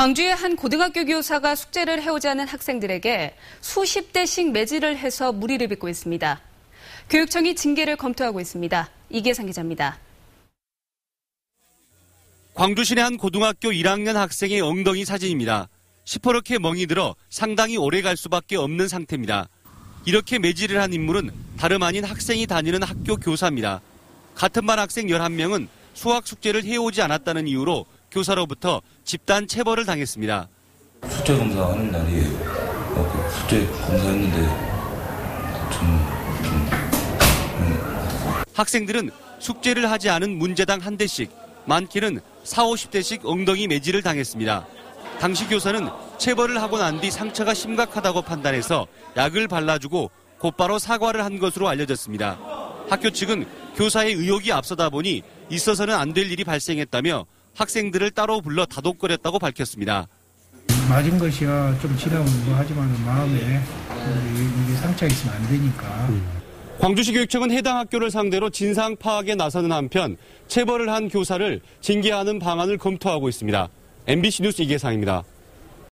광주의 한 고등학교 교사가 숙제를 해오지 않은 학생들에게 수십 대씩 매질을 해서 무리를 빚고 있습니다. 교육청이 징계를 검토하고 있습니다. 이계상 기자입니다. 광주시내 한 고등학교 1학년 학생의 엉덩이 사진입니다. 시퍼렇게 멍이 들어 상당히 오래 갈 수밖에 없는 상태입니다. 이렇게 매질을 한 인물은 다름 아닌 학생이 다니는 학교 교사입니다. 같은 반 학생 11명은 수학 숙제를 해오지 않았다는 이유로 교사로부터 집단 체벌을 당했습니다. 숙제 검사하는 날이 숙제 검사했는데 좀, 좀 음, 학생들은 숙제를 하지 않은 문제당 한 대씩, 많게는 4, 50대씩 엉덩이 매질을 당했습니다. 당시 교사는 체벌을 하고 난 뒤 상처가 심각하다고 판단해서 약을 발라주고 곧바로 사과를 한 것으로 알려졌습니다. 학교 측은 교사의 의혹이 앞서다 보니 있어서는 안 될 일이 발생했다며 학생들을 따로 불러 다독거렸다고 밝혔습니다. 맞은 것이야 좀 지나면 뭐 하지만 마음에 이게 상처가 있으면 안 되니까. 광주시 교육청은 해당 학교를 상대로 진상 파악에 나서는 한편 체벌을 한 교사를 징계하는 방안을 검토하고 있습니다. MBC 뉴스 이계상입니다.